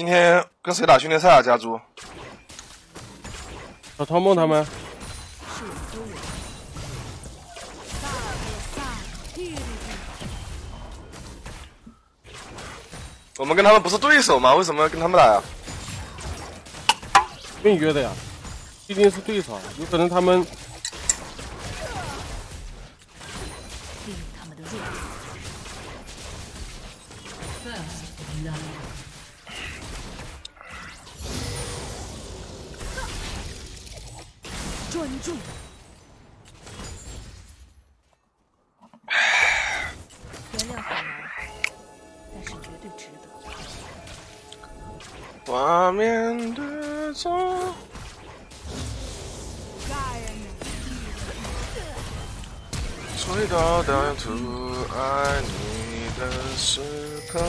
今天跟谁打训练赛啊？家猪？小超梦他们。我们跟他们不是对手吗？为什么要跟他们打呀？跟你约的呀，毕竟是对手，有可能他们。专注。原谅很难，但是绝对值得。画面的钟。吹到当初爱你的时刻。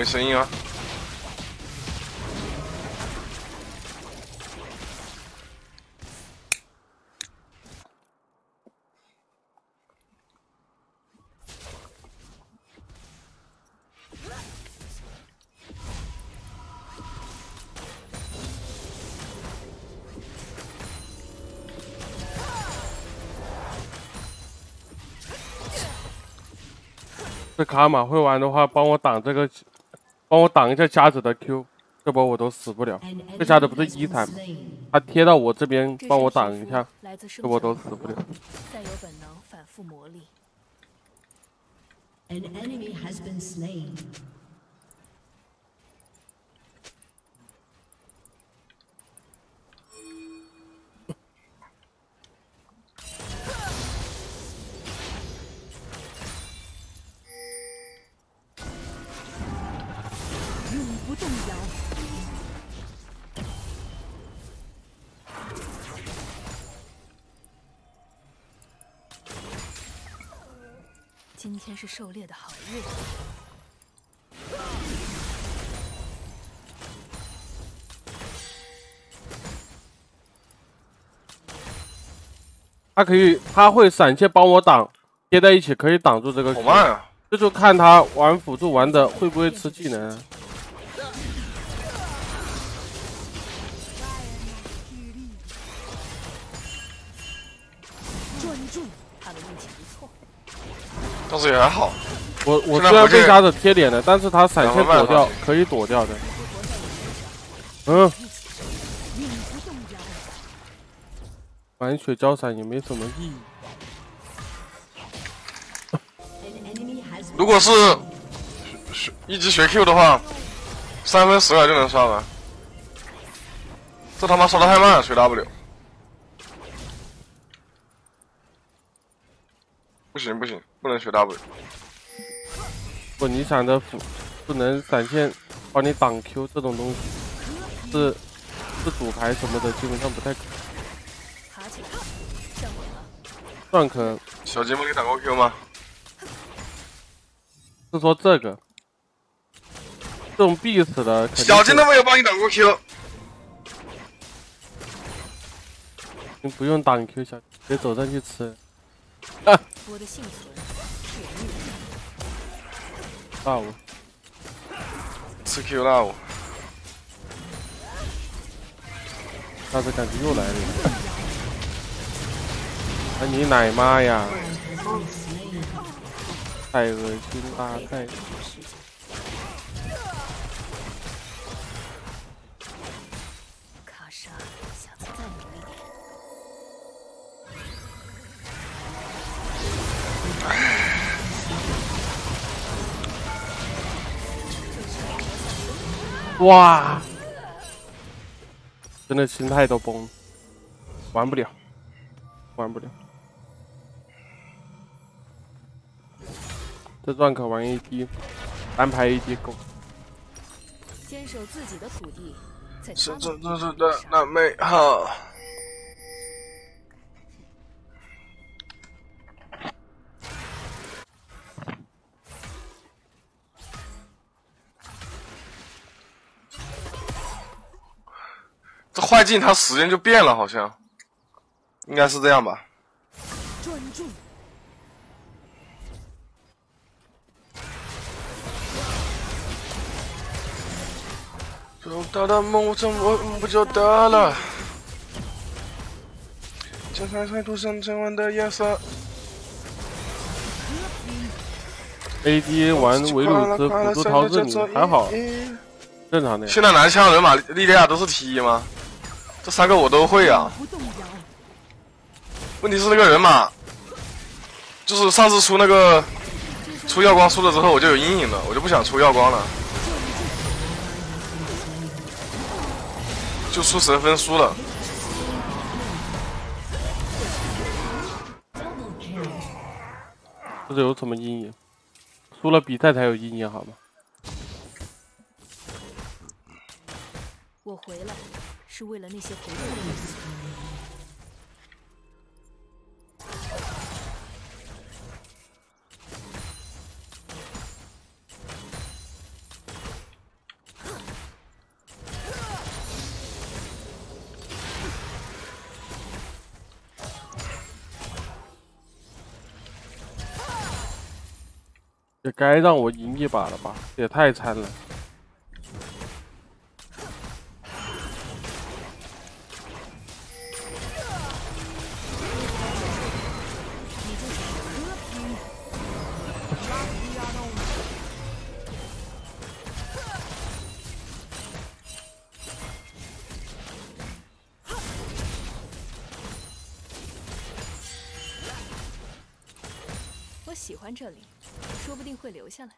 没声音啊！这卡玛会玩的话，帮我挡这个，帮我挡一下瞎子的 Q，这波我都死不了。这瞎子不是一坦，他贴到我这边帮我挡一下，这波都死不了。再有本能反复磨砺。今天是狩猎的好日子。他可以，他会闪现帮我挡，贴在一起可以挡住这个。好慢啊！这就看他玩辅助玩的会不会吃技能。但是也还好，我我虽然被瞎子贴脸了，但是他闪现躲掉，可以躲掉的。嗯，满血交闪也没什么意义。如果是学一级学 Q 的话，三分十秒就能刷完。这他妈刷的太慢了，学 W。不行不行。不能学 W，不，你闪的不不能闪现帮你挡 Q 这种东西，是是主牌什么的基本上不太可。算可。小金帮你挡过 Q 吗？是说这个，这种必死的。小金都没有帮你挡过 Q。你不用挡 Q，小直接走上去吃。我的幸存。大五，吃 Q 大五，他这感觉又来了，哎你奶妈呀！太恶心了，太。哇！真的心态都崩，玩不了，玩不了。这钻可玩 AD，单排一滴够。坚守自己的土地，是这这是的那美好。这坏镜它时间就变了，好像，应该是这样吧。专注。走到了梦中，我不就得了？将彩彩涂上沉稳的颜色。AD 玩维鲁斯辅助陶志明还好，正常的。现在男枪人马莉莉娅都是 T 吗？这三个我都会啊。问题是那个人马，就是上次出那个出耀光输了之后，我就有阴影了，我就不想出耀光了。就出神分输了。这是有什么阴影？输了比赛才有阴影好吗？我回来是为了那些陪伴我的人。也该让我赢一把了吧？也太惨了。喜欢这里，说不定会留下来。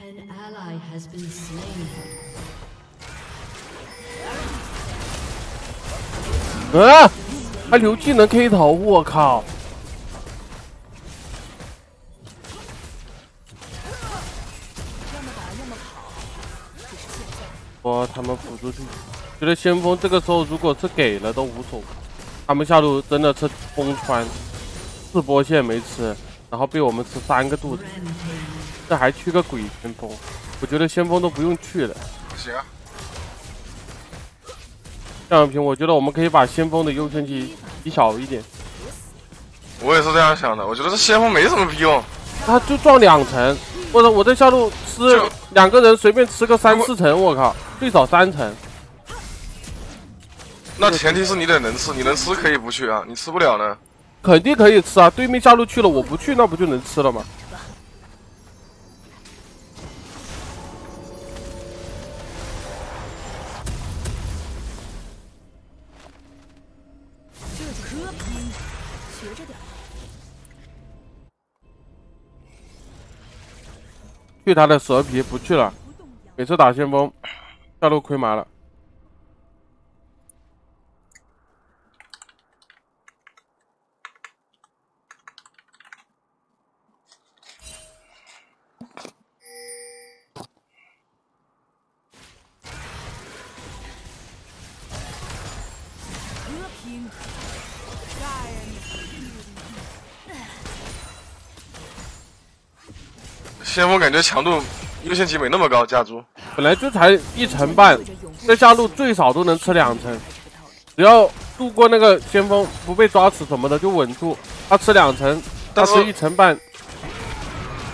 An ally has been slain. 啊！还留技能 K 头，我靠！哇，他们辅助去，觉得先锋这个时候如果是给了都无所谓。他们下路真的是崩穿，四波线没吃，然后被我们吃三个肚子，这还去个鬼先锋？我觉得先锋都不用去了。行啊，这样平，我觉得我们可以把先锋的优先级提小一点，我也是这样想的。我觉得这先锋没什么屁用。他就撞两层，我操我在下路吃两个人随便吃个三四层，我靠，最少三层。那前提是你得能吃，你能吃可以不去啊，你吃不了呢。肯定可以吃啊！对面下路去了，我不去，那不就能吃了吗？去他的蛇皮，不去了。每次打先锋，下路亏麻了。觉强度优先级没那么高，家猪。本来就才一层半，这下路最少都能吃两层。只要度过那个先锋不被抓死什么的，就稳住。他吃两层，他但是吃一层半，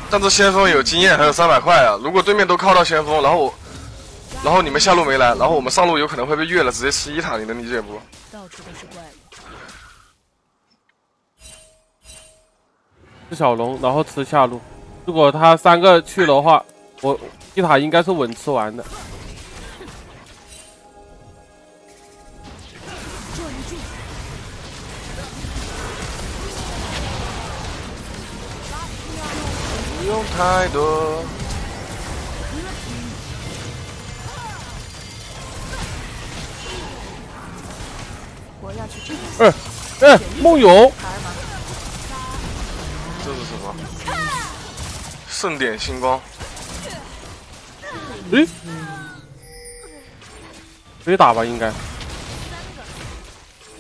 但是先锋有经验，还有三百块啊！如果对面都靠到先锋，然后我，然后你们下路没来，然后我们上路有可能会被越了，直接吃一塔，你能理解不？到处都是怪物。吃小龙，然后吃下路。如果他三个去的话，我一塔应该是稳吃完的。不用太多。我要去这里。哎哎，梦游，这是什么？盛典星光，诶，可以打吧？应该。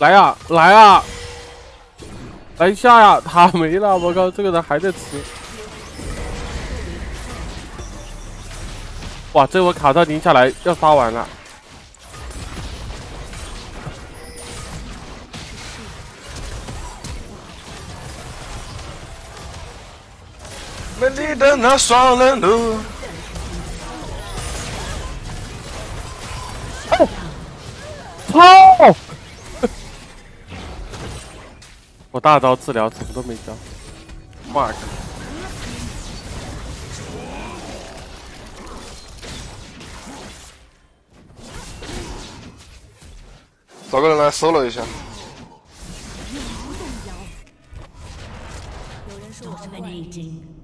来呀，来呀，来一下呀！塔没了，我靠，这个人还在吃。哇，这波卡特零下来要杀完了。门里的那双人路。操！我大招治疗怎么都没交，fuck！找个人来 solo 一下。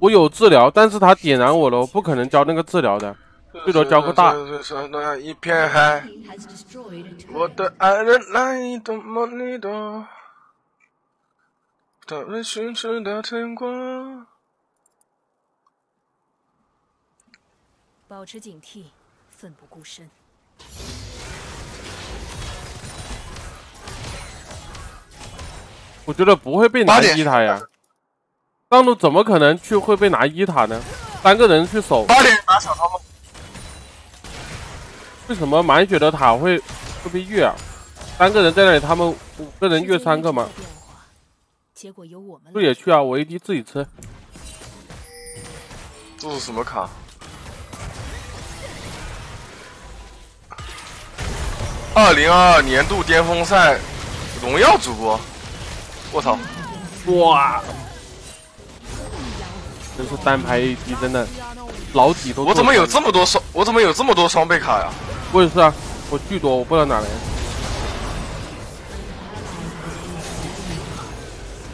我有治疗，但是他点燃我了，我不可能交那个治疗的，最多交个大。一片海.我的爱人来多么你懂，他们寻知的天光。保持警惕，奋不顾身。我觉得不会被拿击他呀。上路怎么可能去会被拿一塔呢？三个人去守，八点打小超梦，为什么满血的塔会会被越啊？三个人在那里，他们五个人越三个嘛世，界一直在变化结果由我们不也去啊？我 AD 自己吃。这是什么卡？二零二二年度巅峰赛荣耀主播，我操！哇！真是单排 AD，真的老底都。我怎么有这么多双？我怎么有这么多双倍卡呀？我也是啊，我巨多，我不知道哪来的。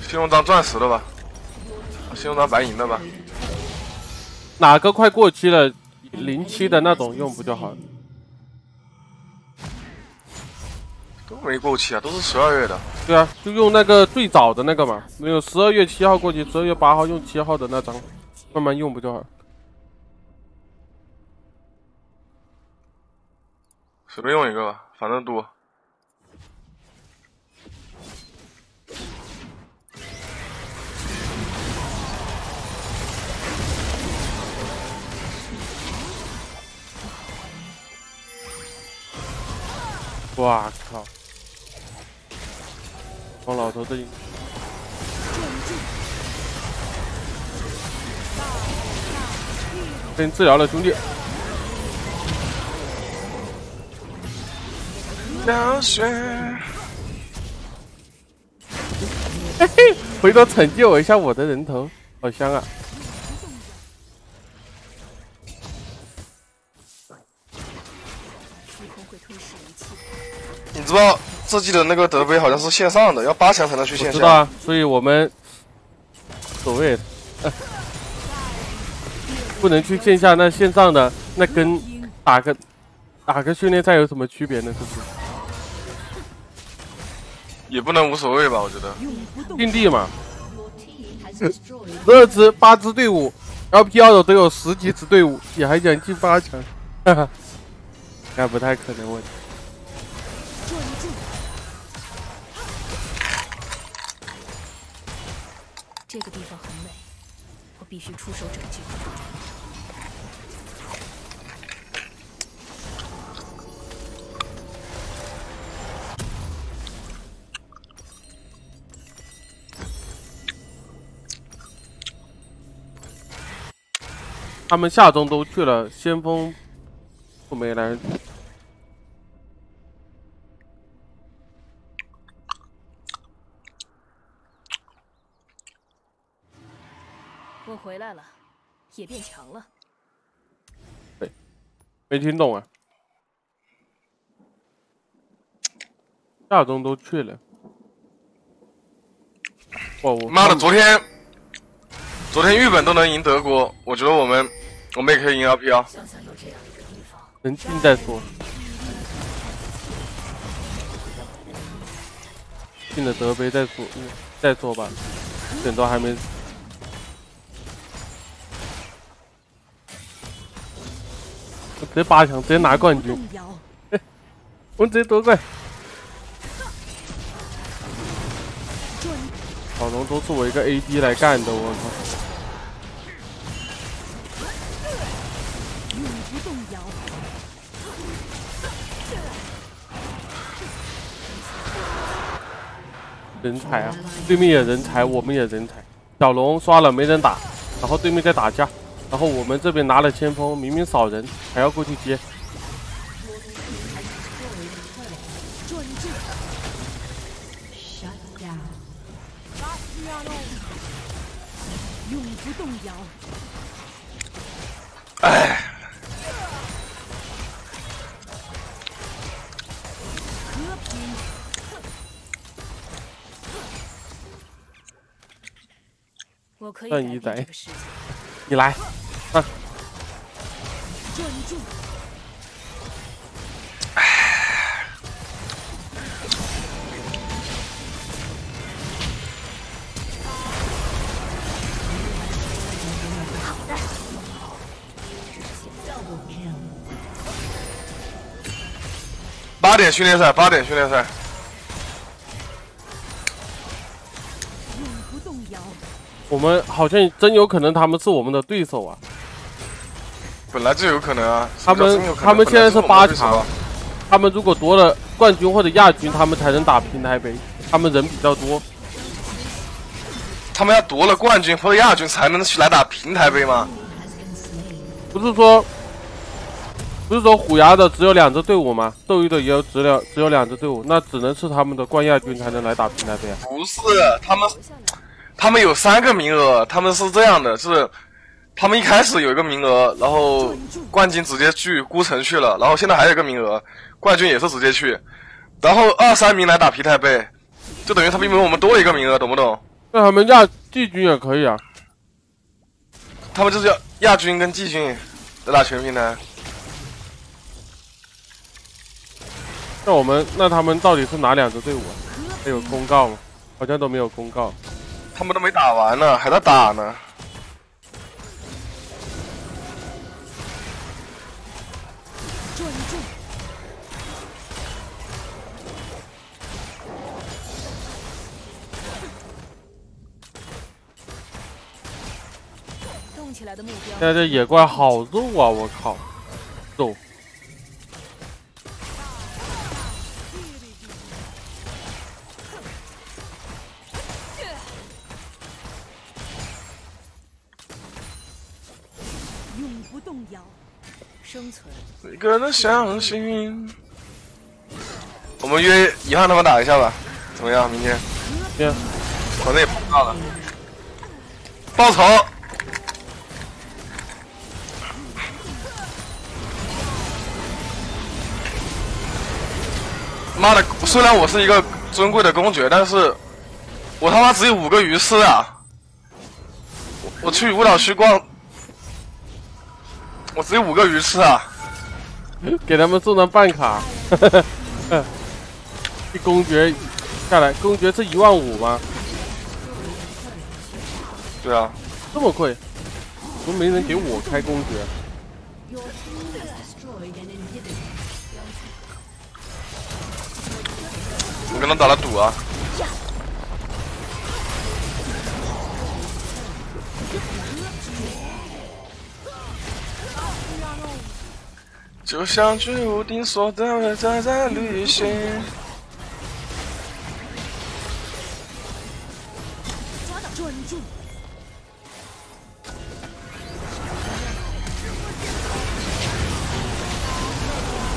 信用张钻石的吧？信用张白银的吧？哪个快过期了，零七的那种用不就好了？都没过期啊，都是十二月的。对啊，就用那个最早的那个嘛，没有十二月七号过期，十二月八号用七号的那张，慢慢用不就好了？随便用一个吧，反正多。哇靠！王老头这一被人治疗了，兄弟。嘿嘿，回头惩戒我一下我的人头，好香啊！知道这季的那个德杯好像是线上的，要八强才能去线下。知道啊，所以我们所谓、呃 不能去线下，那线上的那跟打个打个训练赛有什么区别呢？是不是？也不能无所谓吧，我觉得。竞地嘛 十二支八支队伍，LPL 的都有十几支队伍，你还想进八强？哈 哈，那不太可能问这个地方很美，我必须出手拯救。他们下中都去了，先锋都没来。我回来了，也变强了。没听懂啊？下中都去了。哇，我妈的，昨天昨天日本都能赢德国，我觉得我们我们也可以赢 LPL。能进再说。进了德杯再说，嗯，再说吧，等到还没。我直接八强，直接拿冠军，动摇。我们直接夺冠。小龙都是我一个 AD 来干的，我靠！永不动摇。人才啊，对面也人才，我们也人才。小龙刷了没人打，然后对面在打架，然后我们这边拿了先锋，明明少人还要过去接，永不动摇。哎，和平，我可以改变这个世界。你来，专注，八点训练赛，八点训练赛，们好像真有可能他们是我们的对手啊，本来就有可能啊。他们他们现在是八强他们如果夺了冠军或者亚军，他们才能打平台杯，他们人比较多，他们要夺了冠军或者亚军才能去来打平台杯吗？不是说。不是说虎牙的只有两支队伍吗？斗鱼的也有只两只有两支队伍，那只能是他们的冠亚军才能来打平台杯啊。不是，他们他们有三个名额，他们是这样的，是他们一开始有一个名额，然后冠军直接去孤城去了，然后现在还有一个名额，冠军也是直接去，然后二三名来打皮太杯，就等于他比我们多了一个名额，懂不懂？那他们亚季军也可以啊。他们就是要亚军跟季军来打全平台。那我们那他们到底是哪两支队伍啊？还有公告吗？好像都没有公告。他们都没打完呢，还在打呢。动起来的目标。现在这野怪好肉啊！我靠，肉。个人相信。我们约遗憾他们打一下吧，怎么样？明天行，反正也碰到了，报仇。妈的！虽然我是一个尊贵的公爵，但是我他妈只有五个鱼刺啊！我我去舞蹈区逛，我只有五个鱼刺啊！给他们送张办卡。这公爵下来，公爵是一万五吗？对啊，这么贵，怎么没人给我开公爵.我跟他打了赌啊！就像注定说的人在在旅行。专注，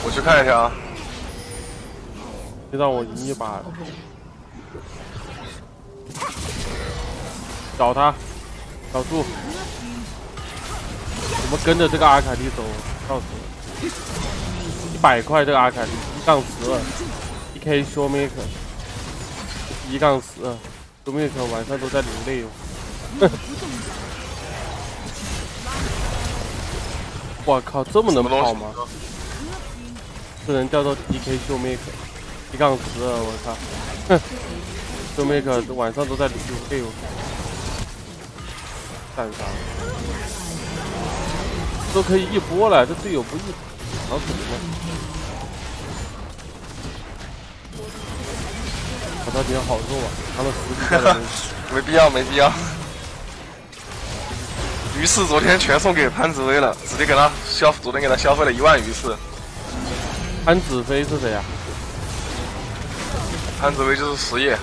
我去看一下啊，就让我赢一把。找他，找住。我们跟着这个阿卡丽走，笑死了。一百块这个阿凯丽，一杠十二，一 K Showmaker，一杠十二，Showmaker 晚上都在流泪哦。我靠，这么能跑吗？这人叫做 DK Showmaker，一杠十二，我靠，，Showmaker 晚上都在流泪哦，干啥？都可以一波了，这队友不一，好可怜啊！我这边好肉啊，拿了十几块的东西。没必要，没必要。鱼刺昨天全送给潘子薇了，直接给他消，昨天给他消费了一万鱼刺。潘子飞是谁呀、潘子薇就是实业，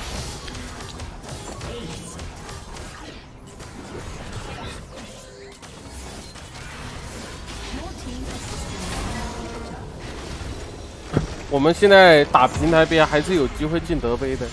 我们现在打平台边还是有机会进德杯的。